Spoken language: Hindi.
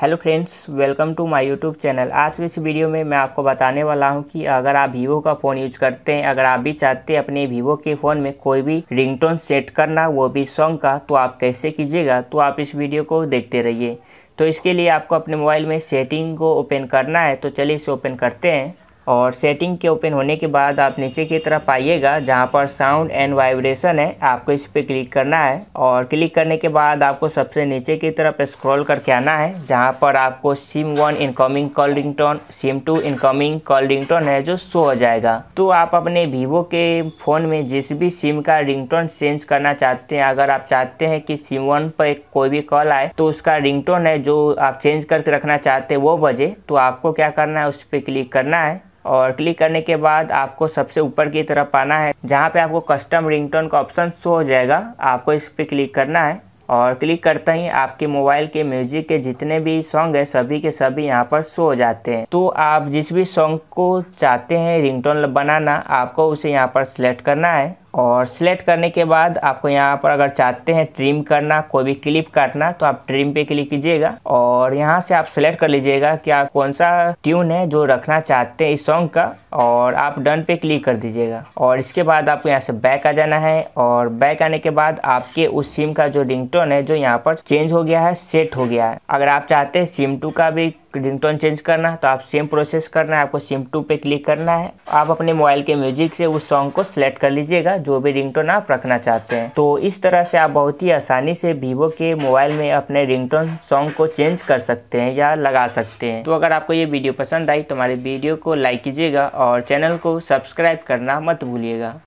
Hello friends, welcome to my YouTube channel. आज के इस वीडियो में मैं आपको बताने वाला हूँ कि अगर आप वीवो का फ़ोन यूज़ करते हैं, अगर आप भी चाहते हैं अपने वीवो के फ़ोन में कोई भी रिंगटोन सेट करना, वो भी सॉन्ग का तो आप कैसे कीजिएगा तो आप इस वीडियो को देखते रहिए। तो इसके लिए आपको अपने मोबाइल में सेटिंग को ओपन करना है तो चलिए इसे ओपन करते हैं। और सेटिंग के ओपन होने के बाद आप नीचे की तरफ़ आइएगा, जहाँ पर साउंड एंड वाइब्रेशन है, आपको इस पर क्लिक करना है। और क्लिक करने के बाद आपको सबसे नीचे की तरफ़ स्क्रॉल करके आना है, जहाँ पर आपको sim one incoming call ringtone sim two incoming call ringtone है, जो शो हो जाएगा। तो आप अपने वीवो के फ़ोन में जिस भी सिम का रिंगटोन चेंज करना चाहते हैं, अगर आप चाहते हैं कि सिम वन पर कोई भी कॉल आए तो उसका रिंगटोन है जो आप चेंज करके रखना चाहते हैं, वो बजे तो आपको क्या करना है, उस पर क्लिक करना है। और क्लिक करने के बाद आपको सबसे ऊपर की तरफ़ आना है, जहाँ पे आपको कस्टम रिंगटोन का ऑप्शन शो हो जाएगा। आपको इस पर क्लिक करना है और क्लिक करते ही आपके मोबाइल के म्यूज़िक के जितने भी सॉन्ग है, सभी के सभी यहाँ पर शो हो जाते हैं। तो आप जिस भी सॉन्ग को चाहते हैं रिंगटोन बनाना, आपको उसे यहाँ पर सिलेक्ट करना है। और सिलेक्ट करने के बाद आपको यहाँ पर अगर चाहते हैं ट्रिम करना, कोई भी क्लिप काटना तो आप ट्रिम पे क्लिक कीजिएगा। और यहाँ से आप सिलेक्ट कर लीजिएगा कि आप कौन सा ट्यून है जो रखना चाहते हैं इस सॉन्ग का, और आप डन पे क्लिक कर दीजिएगा। और इसके बाद आपको यहाँ से बैक आ जाना है, और बैक आने के बाद आपके उस सिम का जो रिंगटोन है जो यहाँ पर चेंज हो गया है सेट हो गया है। अगर आप चाहते हैं सिम टू का भी रिंगटोन चेंज करना है तो आप सेम प्रोसेस करना है, आपको सिम टू पे क्लिक करना है। आप अपने मोबाइल के म्यूज़िक से उस सॉन्ग को सिलेक्ट कर लीजिएगा, जो भी रिंगटोन आप रखना चाहते हैं। तो इस तरह से आप बहुत ही आसानी से वीवो के मोबाइल में अपने रिंगटोन सॉन्ग को चेंज कर सकते हैं या लगा सकते हैं। तो अगर आपको ये वीडियो पसंद आई तो हमारे वीडियो को लाइक कीजिएगा और चैनल को सब्सक्राइब करना मत भूलिएगा।